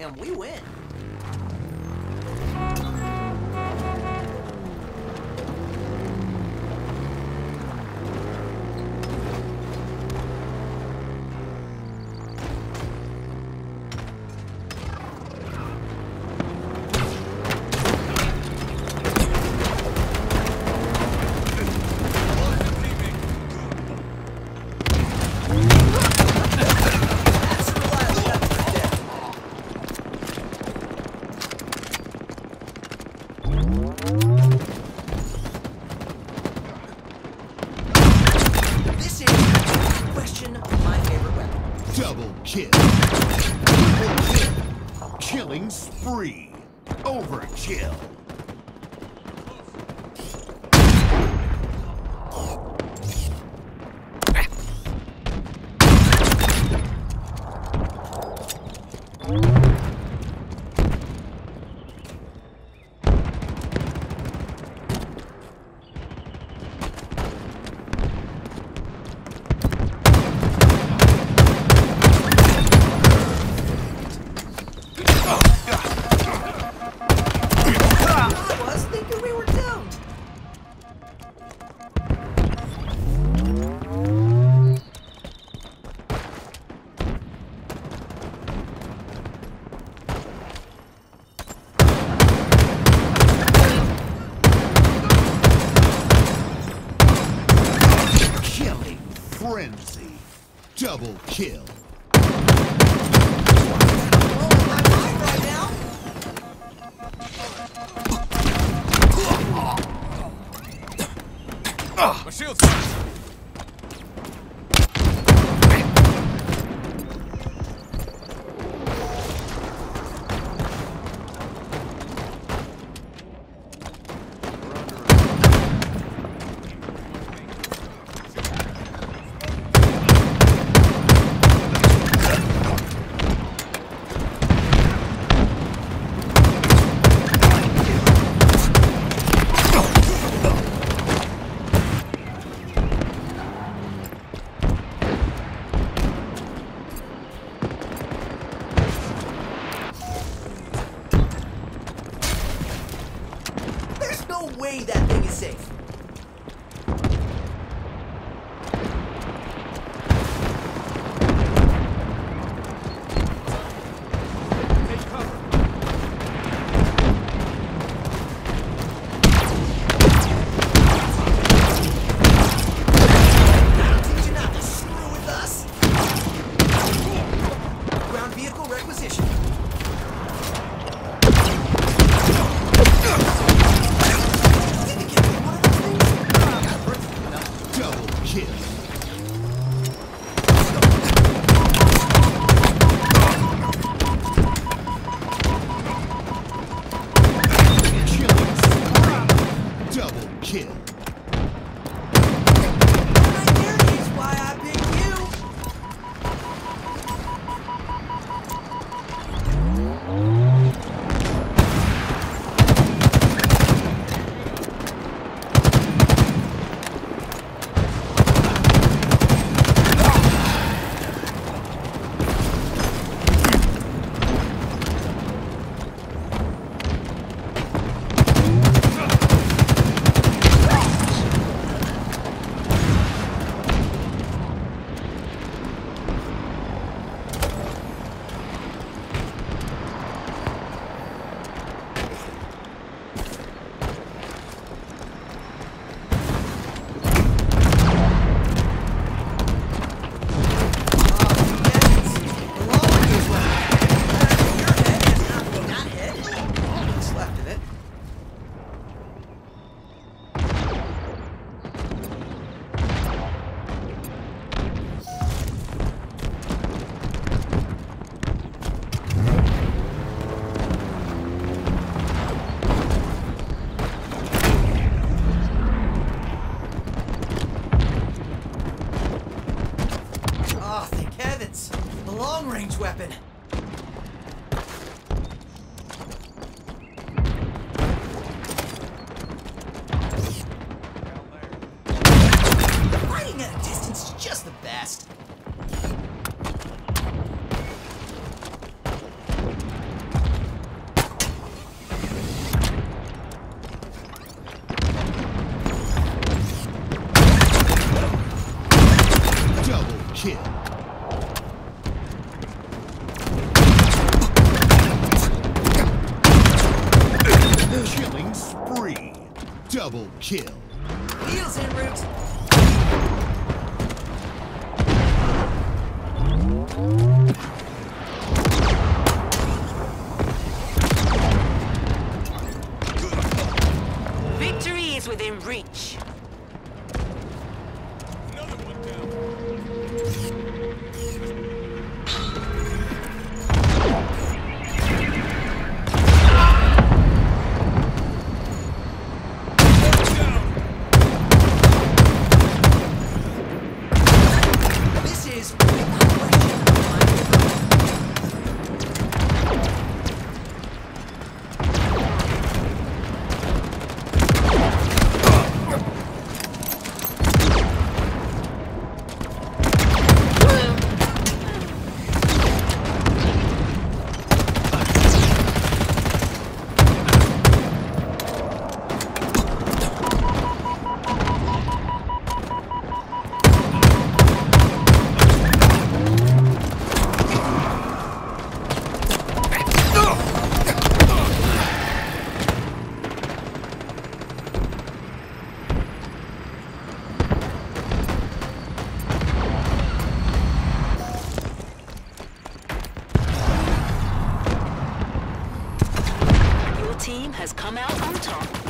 and we win. Double kill. Kill. Killing spree. Overkill. Double kill. Double kill. long-range weapon. Fighting at a distance is just the best. Double kill. Double kill. Heels en route. Team has come out on top.